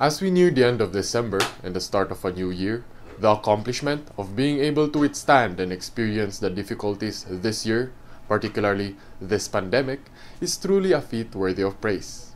As we near the end of December and the start of a new year, the accomplishment of being able to withstand and experience the difficulties this year, particularly this pandemic, is truly a feat worthy of praise.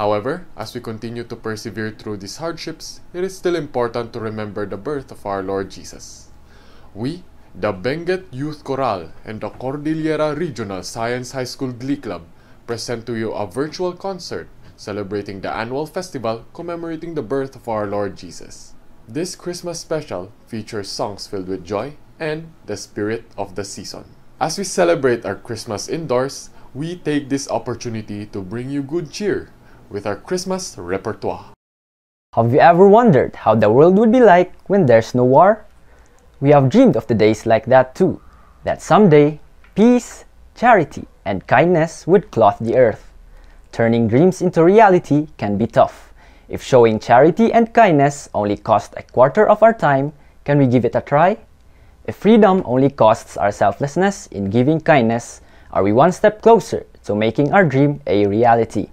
However, as we continue to persevere through these hardships, it is still important to remember the birth of our Lord Jesus. We, the Benguet Youth Choral and the Cordillera Regional Science High School Glee Club, present to you a virtual concert celebrating the annual festival commemorating the birth of our Lord Jesus. This Christmas special features songs filled with joy and the spirit of the season. As we celebrate our Christmas indoors, we take this opportunity to bring you good cheer with our Christmas repertoire. Have you ever wondered how the world would be like when there's no war? We have dreamed of the days like that too, that someday peace, charity, and kindness would clothe the earth. Turning dreams into reality can be tough. If showing charity and kindness only cost a quarter of our time, can we give it a try? If freedom only costs our selflessness in giving kindness, are we one step closer to making our dream a reality?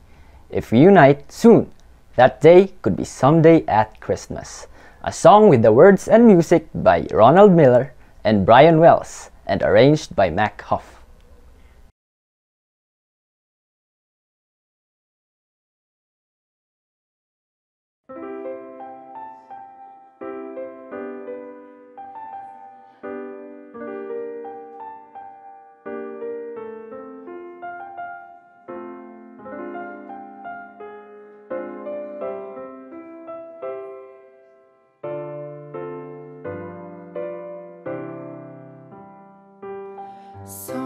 If we unite soon, that day could be someday at Christmas. A song with the words and music by Ronald Miller and Bryan Wells and arranged by Mac Huff. Someday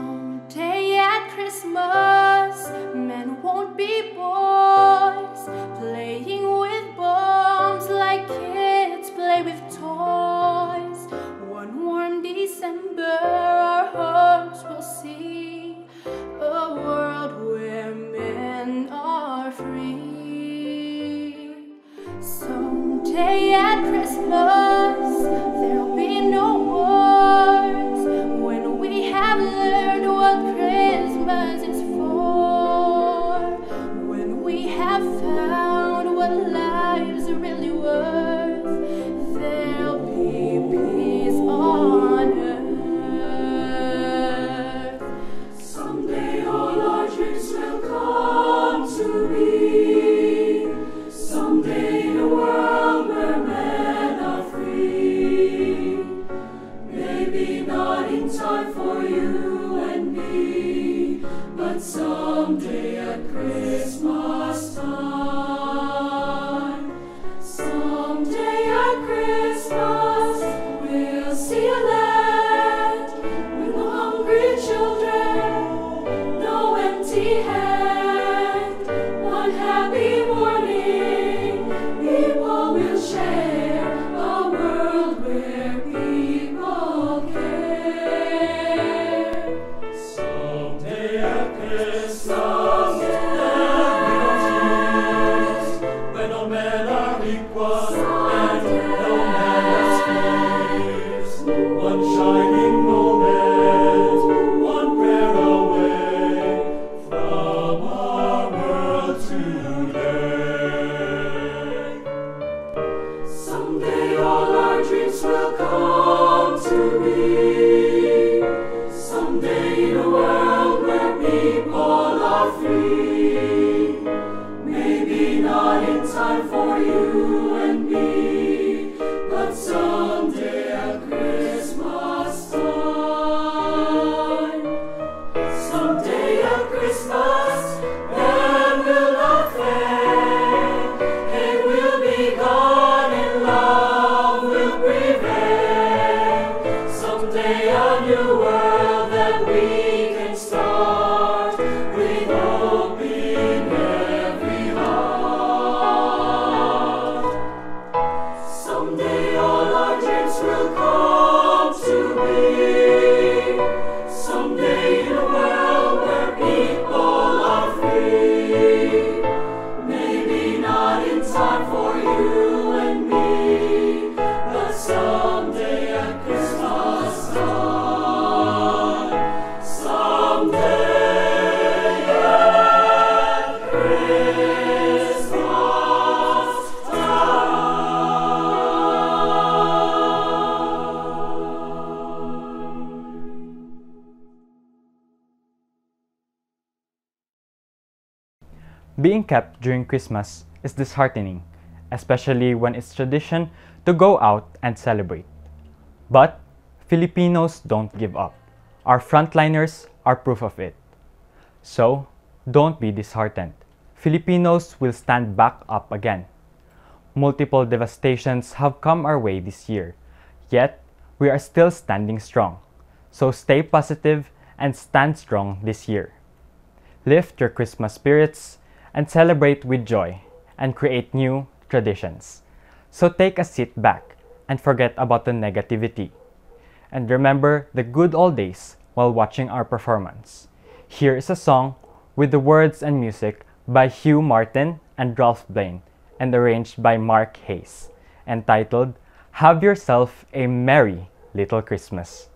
men are equal during Christmas is disheartening, especially when it's tradition to go out and celebrate. But Filipinos don't give up. Our frontliners are proof of it. So, don't be disheartened. Filipinos will stand back up again. Multiple devastations have come our way this year, yet we are still standing strong. So stay positive and stand strong this year. Lift your Christmas spirits and celebrate with joy and create new traditions. So take a seat back and forget about the negativity. And remember the good old days while watching our performance. Here is a song with the words and music by Hugh Martin and Ralph Blane and arranged by Mark Hayes, entitled Have Yourself a Merry Little Christmas.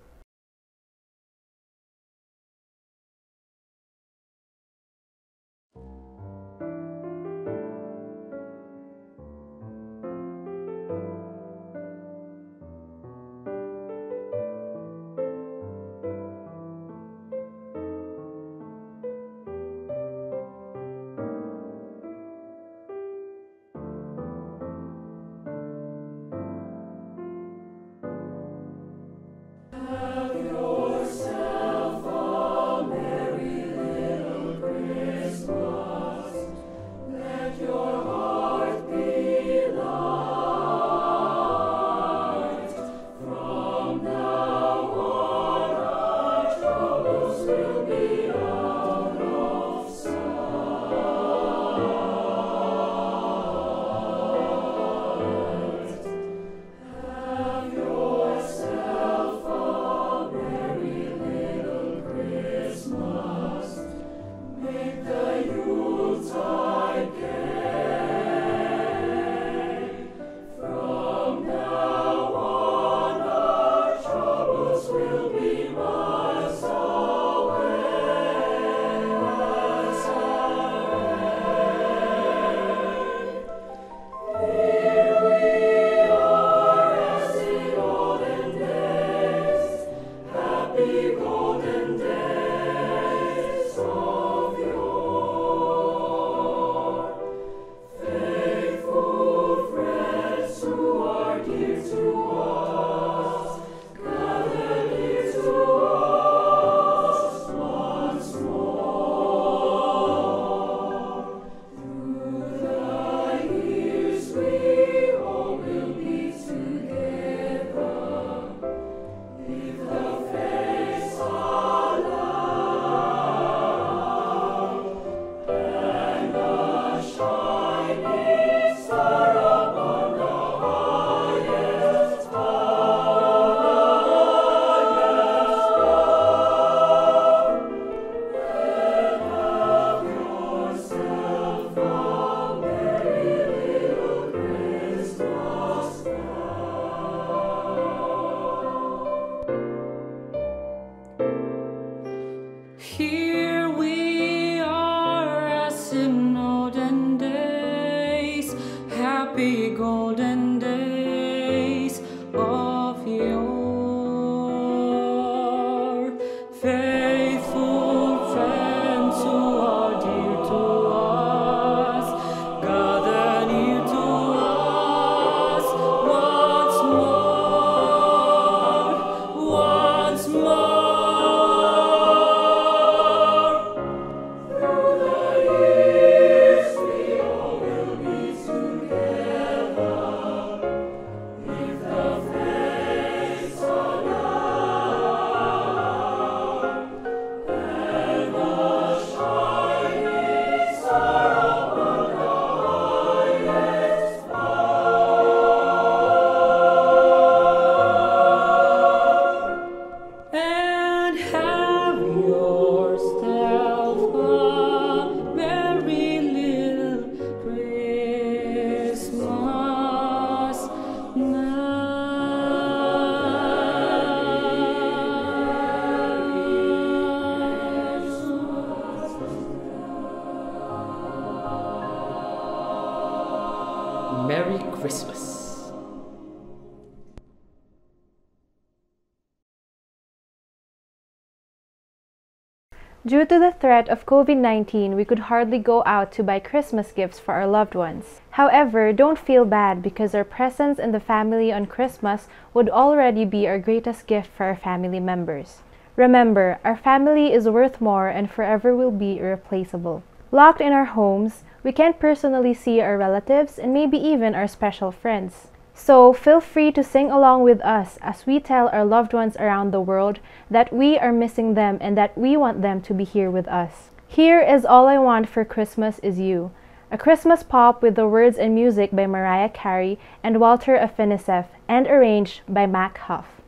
Due to the threat of COVID-19, we could hardly go out to buy Christmas gifts for our loved ones. However, don't feel bad because our presence in the family on Christmas would already be our greatest gift for our family members. Remember, our family is worth more and forever will be irreplaceable. Locked in our homes, we can't personally see our relatives and maybe even our special friends. So feel free to sing along with us as we tell our loved ones around the world that we are missing them and that we want them to be here with us. Here is All I Want for Christmas Is You, a Christmas pop with the words and music by Mariah Carey and Walter Afanasieff and arranged by Mac Huff.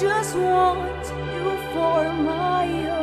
just want you for my own.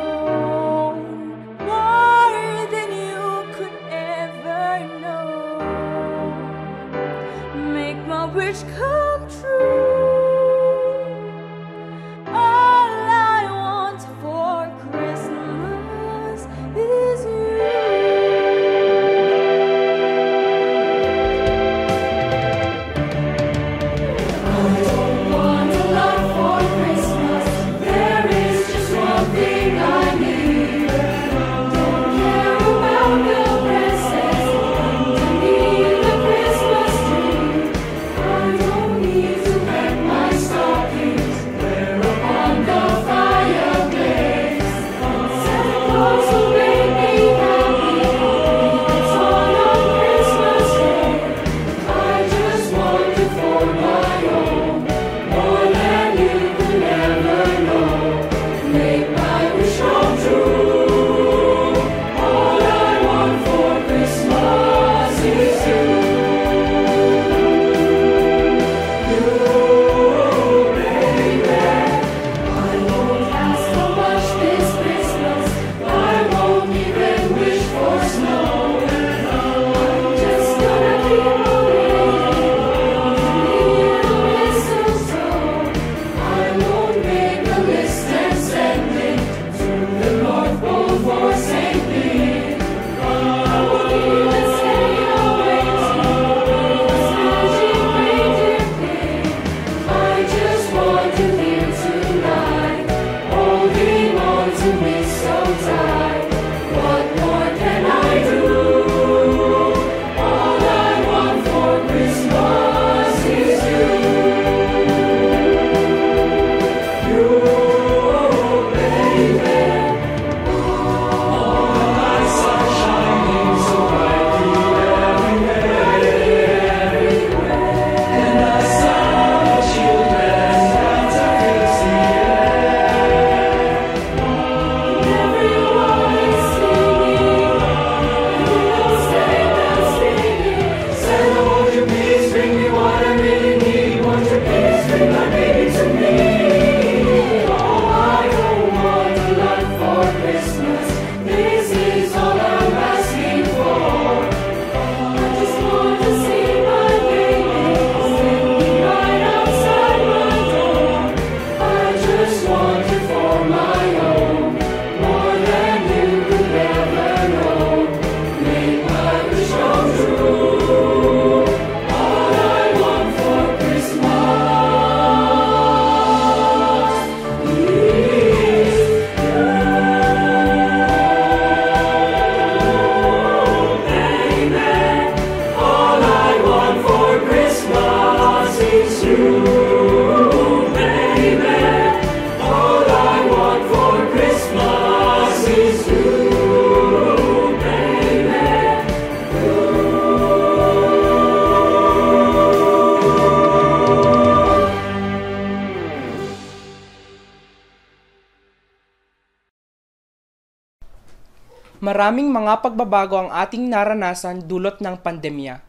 Maraming mga pagbabago ang ating naranasan dulot ng pandemya.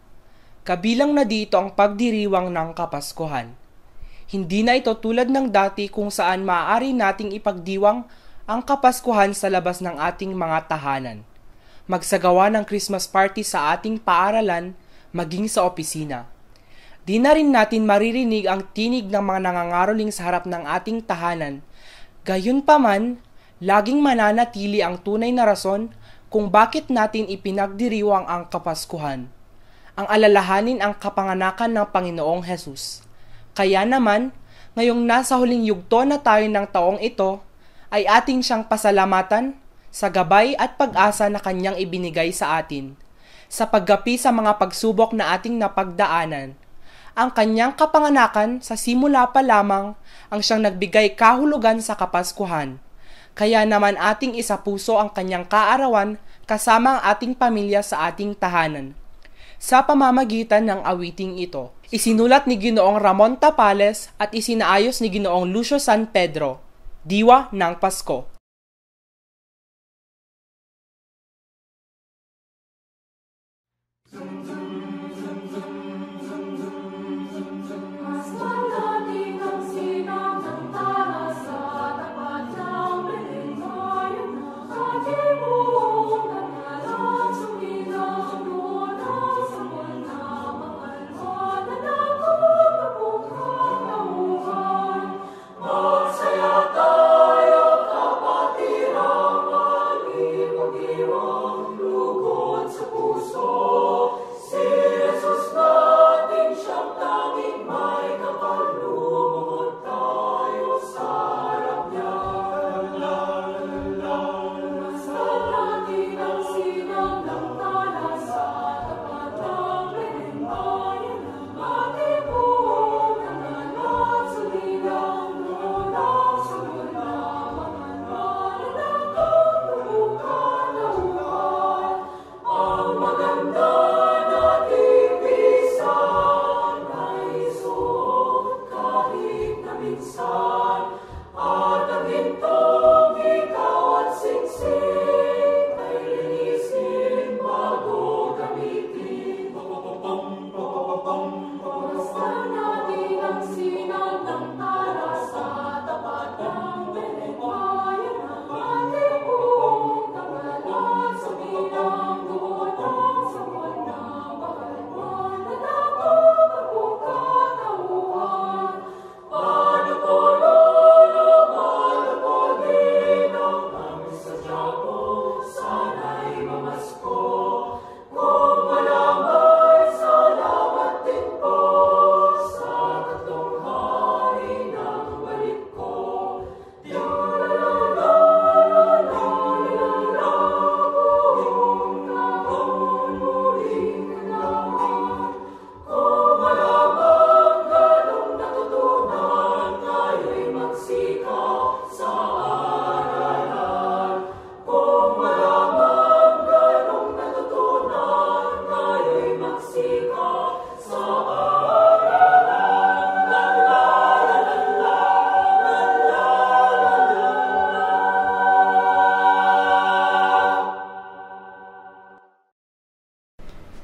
Kabilang na dito ang pagdiriwang ng Kapaskuhan. Hindi na ito tulad ng dati kung saan maaari nating ipagdiwang ang Kapaskuhan sa labas ng ating mga tahanan. Magsagawa ng Christmas party sa ating paaralan, maging sa opisina. Di na rin natin maririnig ang tinig ng mga nangangaroling sa harap ng ating tahanan. Gayunpaman, laging mananatili ang tunay na rason kung bakit natin ipinagdiriwang ang Kapaskuhan. Ang alalahanin ang kapanganakan ng Panginoong Hesus. Kaya naman, ngayong nasa huling yugto na tayo ng taong ito, ay ating siyang pasalamatan sa gabay at pag-asa na kanyang ibinigay sa atin. Sa paggapi sa mga pagsubok na ating napagdaanan, ang kanyang kapanganakan sa simula pa lamang ang siyang nagbigay kahulugan sa Kapaskuhan. Kaya naman ating isapuso ang kanyang kaarawan kasama ang ating pamilya sa ating tahanan. Sa pamamagitan ng awiting ito, isinulat ni Ginoong Ramon Tapales at isinaayos ni Ginoong Lucio San Pedro, Diwa ng Pasko.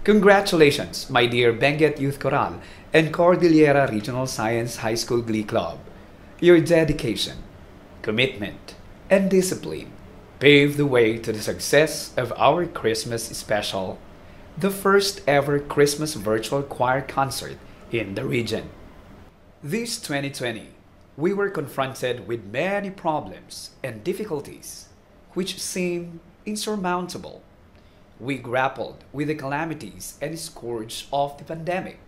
Congratulations, my dear Benguet Youth Choral and Cordillera Regional Science High School Glee Club. Your dedication, commitment, and discipline paved the way to the success of our Christmas special, the first ever Christmas virtual choir concert in the region. This 2020, we were confronted with many problems and difficulties which seemed insurmountable. We grappled with the calamities and scourge of the pandemic,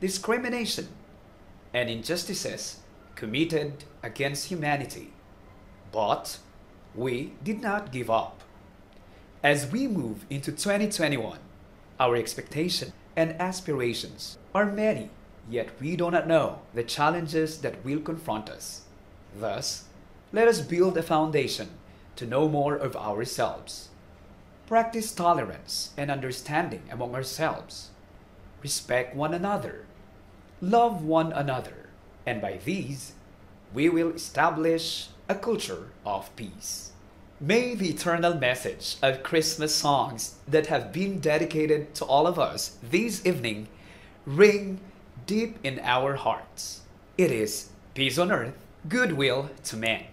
discrimination, and injustices committed against humanity. But we did not give up. As we move into 2021, our expectations and aspirations are many, yet we do not know the challenges that will confront us. Thus, let us build a foundation to know more of ourselves. Practice tolerance and understanding among ourselves. Respect one another. Love one another. And by these, we will establish a culture of peace. May the eternal message of Christmas songs that have been dedicated to all of us this evening ring deep in our hearts. It is peace on earth, goodwill to men.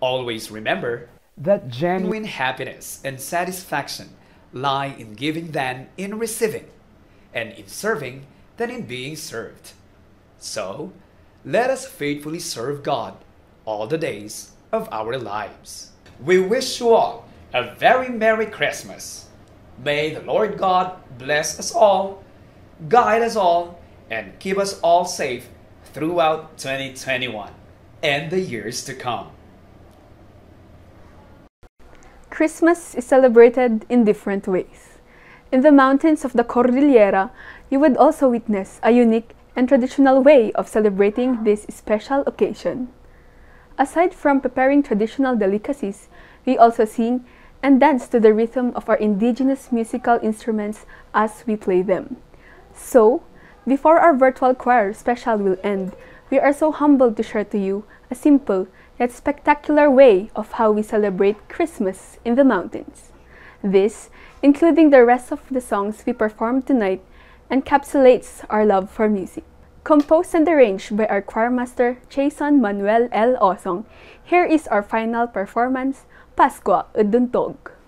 Always remember that genuine happiness and satisfaction lie in giving than in receiving, and in serving than in being served. So, let us faithfully serve God all the days of our lives. We wish you all a very Merry Christmas. May the Lord God bless us all, guide us all, and keep us all safe throughout 2021 and the years to come. Christmas is celebrated in different ways. In the mountains of the Cordillera, you would also witness a unique and traditional way of celebrating this special occasion. Aside from preparing traditional delicacies, we also sing and dance to the rhythm of our indigenous musical instruments as we play them. So, before our virtual choir special will end, we are so humbled to share to you a simple yet spectacular way of how we celebrate Christmas in the mountains. This, including the rest of the songs we perform tonight, encapsulates our love for music. Composed and arranged by our choir master, Jason Manuel L. Osong, here is our final performance, Pascua Uduntog.